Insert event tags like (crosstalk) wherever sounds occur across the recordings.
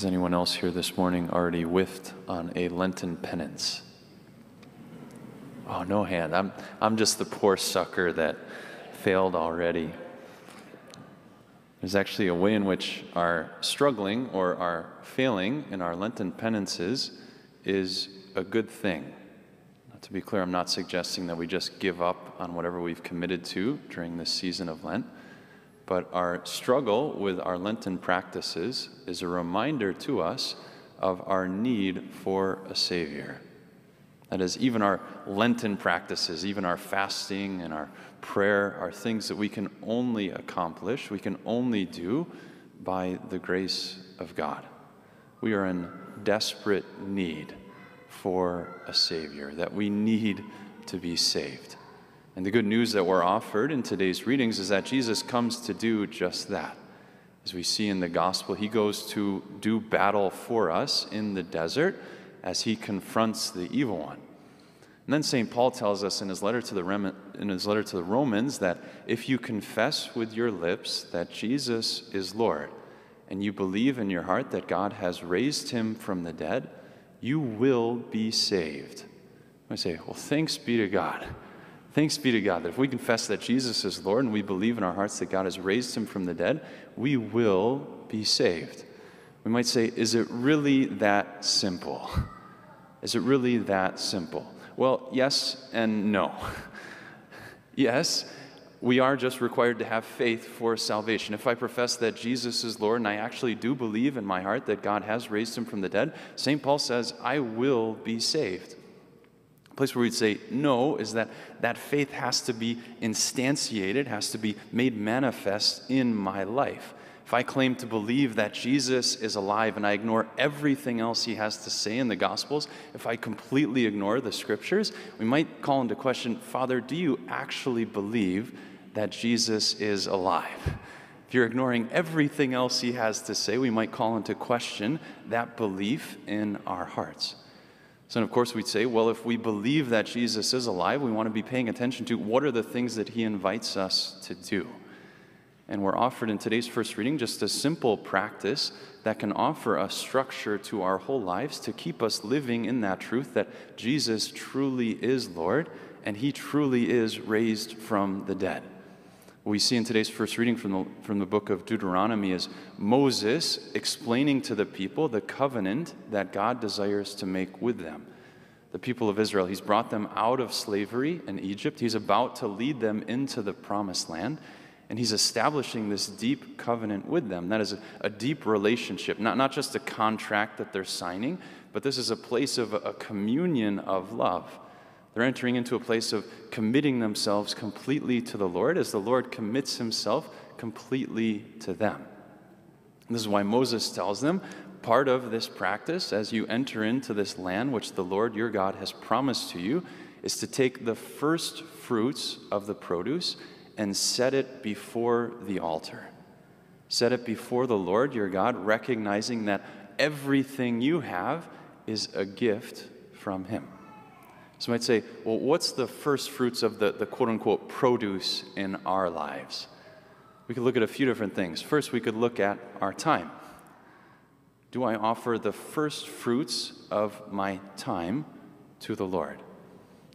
Has anyone else here this morning already whiffed on a Lenten penance? Oh, no hand. I'm, I'm just the poor sucker that failed already. There's actually a way in which our struggling or our failing in our Lenten penances is a good thing. To be clear, I'm not suggesting that we just give up on whatever we've committed to during this season of Lent, but our struggle with our Lenten practices is a reminder to us of our need for a Savior. That is, even our Lenten practices, even our fasting and our prayer are things that we can only accomplish, we can only do by the grace of God. We are in desperate need for a Savior, that we need to be saved. And the good news that we're offered in today's readings is that Jesus comes to do just that. As we see in the gospel, he goes to do battle for us in the desert as he confronts the evil one. And then St. Paul tells us in his, letter to the in his letter to the Romans that if you confess with your lips that Jesus is Lord and you believe in your heart that God has raised him from the dead, you will be saved. I say, well, thanks be to God. Thanks be to God that if we confess that Jesus is Lord and we believe in our hearts that God has raised him from the dead, we will be saved. We might say, is it really that simple? Is it really that simple? Well, yes and no. (laughs) yes, we are just required to have faith for salvation. If I profess that Jesus is Lord and I actually do believe in my heart that God has raised him from the dead, St. Paul says, I will be saved. Place where we'd say no is that that faith has to be instantiated, has to be made manifest in my life. If I claim to believe that Jesus is alive and I ignore everything else he has to say in the Gospels, if I completely ignore the Scriptures, we might call into question Father, do you actually believe that Jesus is alive? If you're ignoring everything else he has to say, we might call into question that belief in our hearts. So, of course, we'd say, well, if we believe that Jesus is alive, we want to be paying attention to what are the things that he invites us to do. And we're offered in today's first reading just a simple practice that can offer a structure to our whole lives to keep us living in that truth that Jesus truly is Lord and he truly is raised from the dead. What we see in today's first reading from the, from the book of Deuteronomy is Moses explaining to the people the covenant that God desires to make with them. The people of Israel, he's brought them out of slavery in Egypt. He's about to lead them into the promised land. And he's establishing this deep covenant with them. That is a, a, deep relationship, not, not just a contract that they're signing, but this is a place of a, a communion of love. They're entering into a place of committing themselves completely to the Lord as the Lord commits himself completely to them. And this is why Moses tells them part of this practice as you enter into this land which the Lord your God has promised to you is to take the first fruits of the produce and set it before the altar. Set it before the Lord your God, recognizing that everything you have is a gift from Him. So you might say, well, what's the first fruits of the, the quote unquote produce in our lives? We could look at a few different things. First, we could look at our time. Do I offer the first fruits of my time to the Lord?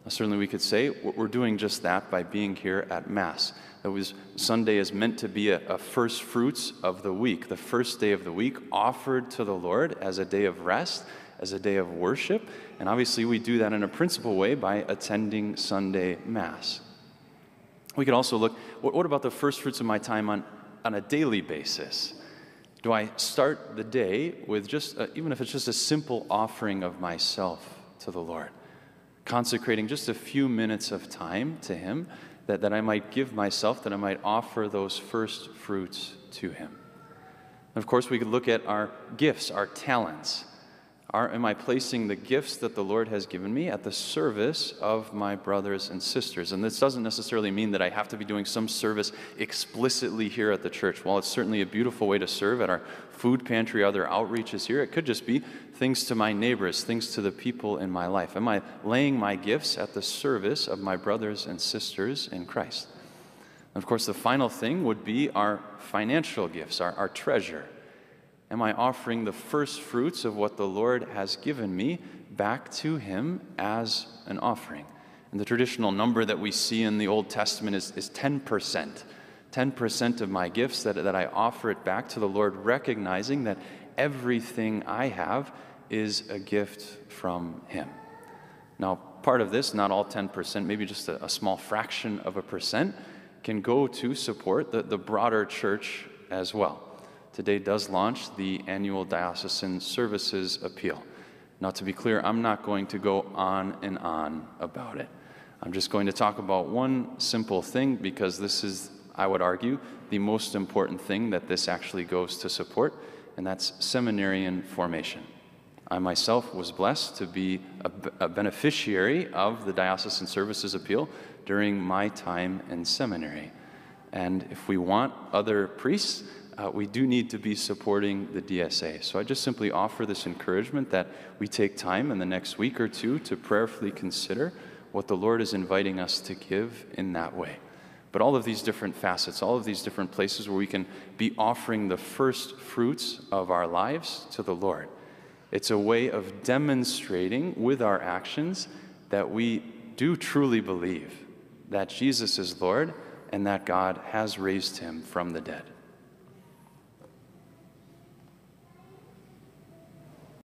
Certainly, we could say we're doing just that by being here at Mass. That was Sunday is meant to be a, a, first fruits of the week, the first day of the week offered to the Lord as a day of rest, as a day of worship. And obviously, we do that in a principal way by attending Sunday Mass. We could also look what, about the first fruits of my time on, on a daily basis? Do I start the day with just, a, even if it's just a simple offering of myself to the Lord? consecrating just a few minutes of time to Him, that, that I might give myself, that I might offer those first fruits to Him. Of course, we could look at our gifts, our talents. Are, am I placing the gifts that the Lord has given me at the service of my brothers and sisters? And this doesn't necessarily mean that I have to be doing some service explicitly here at the church. While it's certainly a beautiful way to serve at our food pantry, other outreaches here, it could just be things to my neighbors, things to the people in my life. Am I laying my gifts at the service of my brothers and sisters in Christ? And of course, the final thing would be our financial gifts, our, our treasure. Am I offering the first fruits of what the Lord has given me back to Him as an offering? And the traditional number that we see in the Old Testament is, is 10%. 10% of my gifts that, that I offer it back to the Lord, recognizing that everything I have is a gift from Him. Now, part of this, not all 10%, maybe just a, a small fraction of a percent, can go to support the, the broader church as well. Today does launch the annual Diocesan Services Appeal. Now, to be clear, I'm not going to go on and on about it. I'm just going to talk about one simple thing because this is, I would argue, the most important thing that this actually goes to support, and that's seminarian formation. I myself was blessed to be a, a beneficiary of the Diocesan Services Appeal during my time in seminary. And if we want other priests, uh, we do need to be supporting the DSA. So I just simply offer this encouragement that we take time in the next week or two to prayerfully consider what the Lord is inviting us to give in that way. But all of these different facets, all of these different places where we can be offering the first fruits of our lives to the Lord. It's a way of demonstrating with our actions that we do truly believe that Jesus is Lord and that God has raised him from the dead.